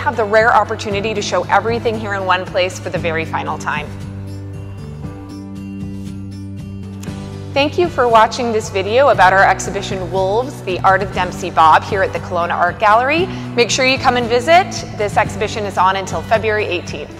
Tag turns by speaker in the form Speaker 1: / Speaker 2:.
Speaker 1: have the rare opportunity to show everything here in one place for the very final time. Thank you for watching this video about our exhibition Wolves, the Art of Dempsey Bob here at the Kelowna Art Gallery. Make sure you come and visit. This exhibition is on until February 18th.